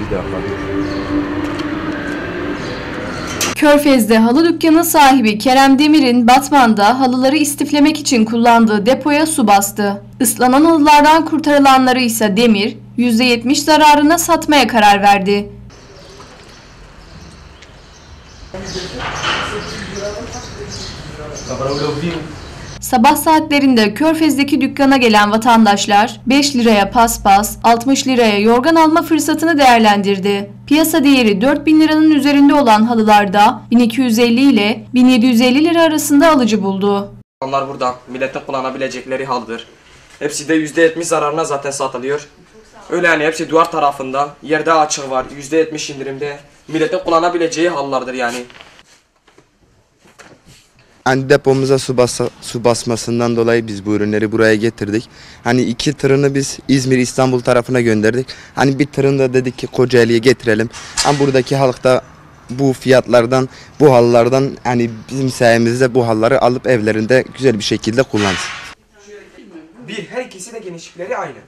Bir dakika. Körfez'de halı dükkanı sahibi Kerem Demir'in Batman'da halıları istiflemek için kullandığı depoya su bastı. Islanan halılardan kurtarılanları ise Demir %70 zararına satmaya karar verdi. Sabah saatlerinde Körfez'deki dükkana gelen vatandaşlar 5 liraya paspas, 60 liraya yorgan alma fırsatını değerlendirdi. Piyasa değeri 4000 liranın üzerinde olan halılarda 1250 ile 1750 lira arasında alıcı buldu. Onlar burada milletin kullanabilecekleri halıdır. Hepsi de %70 zararına zaten satılıyor. Öyle yani hepsi duvar tarafında. Yerde açık var. %70 indirimde. Milletin kullanabileceği halılardır yani. Hani depomuza su, basa, su basmasından dolayı biz bu ürünleri buraya getirdik. Hani iki tırını biz İzmir İstanbul tarafına gönderdik. Hani bir tırını da dedik ki Kocaeli'ye getirelim. Hani buradaki halk da bu fiyatlardan, bu halılardan hani bizim sayemizde bu halıları alıp evlerinde güzel bir şekilde kullansın. Bir, her ikisi de genişlikleri aynı.